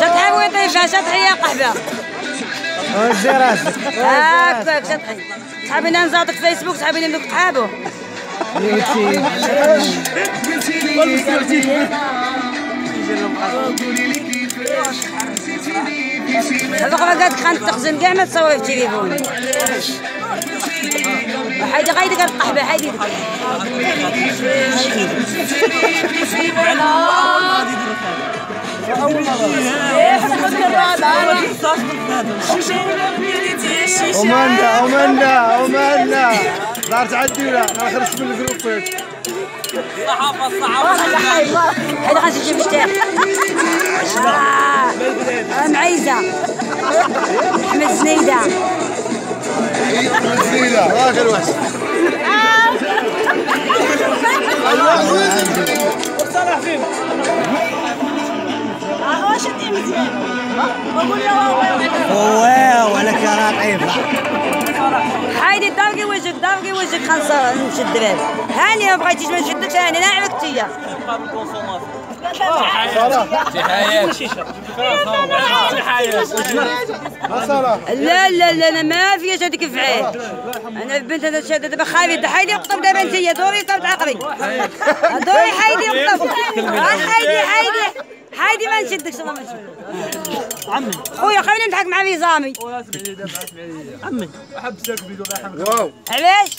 شطحي ويطيشها شطحي يا قحبة ودي راسك. هاكاك شطحي تحبين نزاطك فيسبوك؟ تحبين ندوك تحابوا يوتيوب هذا قبل قالت خان تخزن كاع ما تصور في التليفون. حيدي قال قحبة حيدي. وماندا وماندا وماندا دار تعدي ولا؟ أنا خرجت من الجروب حيدي غنمشي نجيب الشتاء آه، معيزة. أحمد زنيدة. زينة راجل وحش هو ولا كان ضعيفة حيدي دافقي وجهك دافقي وجهك خنصر نشد باب هاني ما بغيتيش ما نشدكش هاني أنا هي صلاح لا لا لا أنا ما فياش هذيك فعال أنا البنت هذا شاده دابا خايفه حيدي يقطب دابا أنت دوري كرت عقبي. دوري حيدي يقطب آه، حيدي حيدي حيدي ما نشدكش والله ما نشدك عمي. خويا خليني نضحك مع نظامي. واو علاش؟